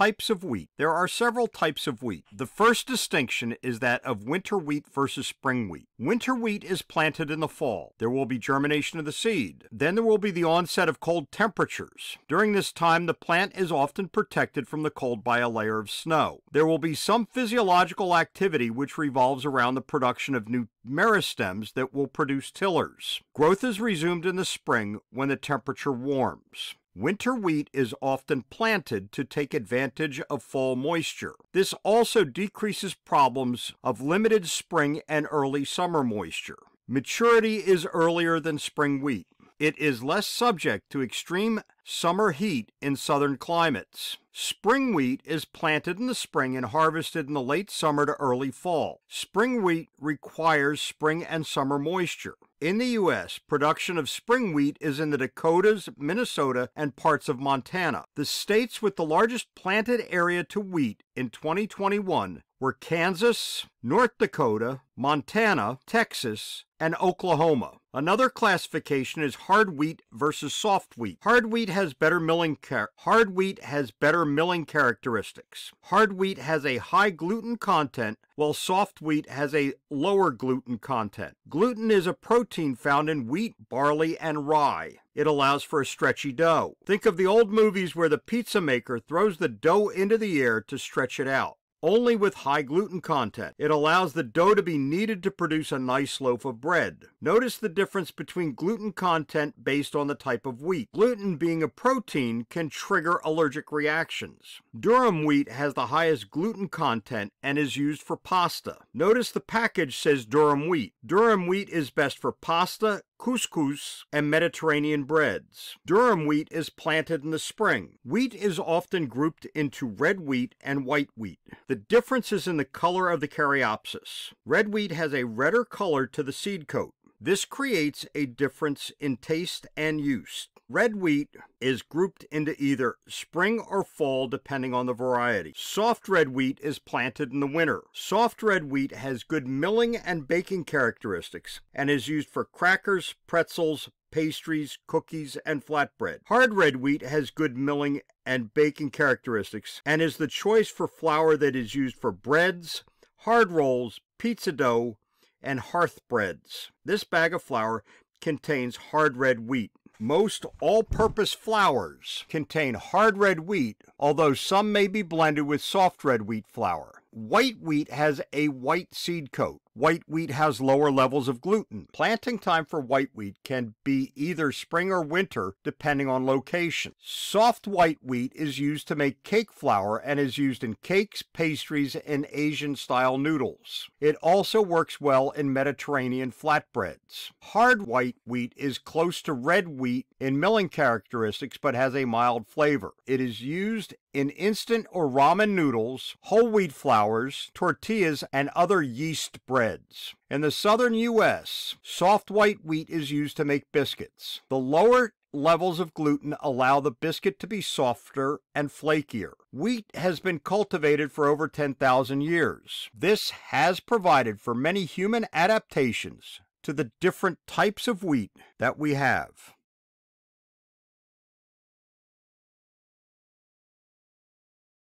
Types of wheat. There are several types of wheat. The first distinction is that of winter wheat versus spring wheat. Winter wheat is planted in the fall. There will be germination of the seed. Then there will be the onset of cold temperatures. During this time, the plant is often protected from the cold by a layer of snow. There will be some physiological activity which revolves around the production of new meristems that will produce tillers. Growth is resumed in the spring when the temperature warms. Winter wheat is often planted to take advantage of fall moisture. This also decreases problems of limited spring and early summer moisture. Maturity is earlier than spring wheat. It is less subject to extreme summer heat in southern climates. Spring wheat is planted in the spring and harvested in the late summer to early fall. Spring wheat requires spring and summer moisture. In the U.S., production of spring wheat is in the Dakotas, Minnesota, and parts of Montana. The states with the largest planted area to wheat in 2021 were Kansas, North Dakota, Montana, Texas, and Oklahoma. Another classification is hard wheat versus soft wheat. Hard wheat has better milling char- hard wheat has better milling characteristics. Hard wheat has a high gluten content while soft wheat has a lower gluten content. Gluten is a protein found in wheat, barley, and rye. It allows for a stretchy dough. Think of the old movies where the pizza maker throws the dough into the air to stretch it out only with high gluten content. It allows the dough to be kneaded to produce a nice loaf of bread. Notice the difference between gluten content based on the type of wheat. Gluten being a protein can trigger allergic reactions. Durum wheat has the highest gluten content and is used for pasta. Notice the package says durum wheat. Durum wheat is best for pasta, couscous, and Mediterranean breads. Durum wheat is planted in the spring. Wheat is often grouped into red wheat and white wheat. The difference is in the color of the caryopsis. Red wheat has a redder color to the seed coat. This creates a difference in taste and use. Red wheat is grouped into either spring or fall depending on the variety. Soft red wheat is planted in the winter. Soft red wheat has good milling and baking characteristics and is used for crackers, pretzels, pastries, cookies, and flatbread. Hard red wheat has good milling and baking characteristics and is the choice for flour that is used for breads, hard rolls, pizza dough, and hearth breads. This bag of flour contains hard red wheat. Most all-purpose flours contain hard red wheat, although some may be blended with soft red wheat flour. White wheat has a white seed coat. White wheat has lower levels of gluten. Planting time for white wheat can be either spring or winter, depending on location. Soft white wheat is used to make cake flour and is used in cakes, pastries, and Asian style noodles. It also works well in Mediterranean flatbreads. Hard white wheat is close to red wheat in milling characteristics but has a mild flavor. It is used in instant or ramen noodles, whole wheat flours, tortillas, and other yeast breads. In the southern U.S., soft white wheat is used to make biscuits. The lower levels of gluten allow the biscuit to be softer and flakier. Wheat has been cultivated for over 10,000 years. This has provided for many human adaptations to the different types of wheat that we have.